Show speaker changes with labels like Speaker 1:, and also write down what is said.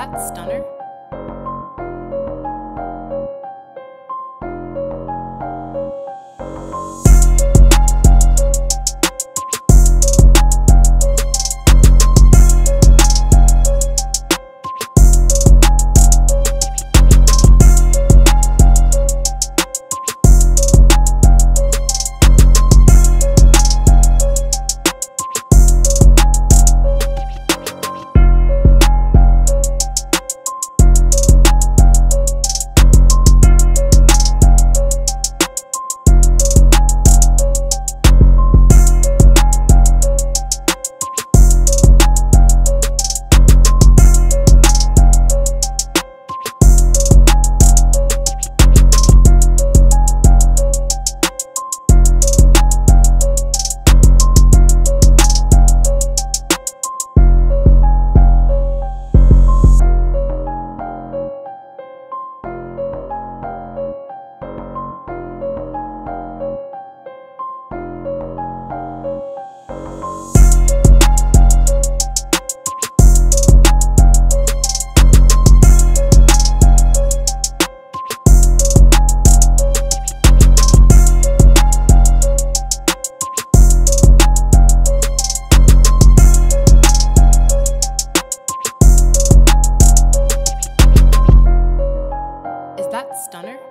Speaker 1: that stunner? Stunner?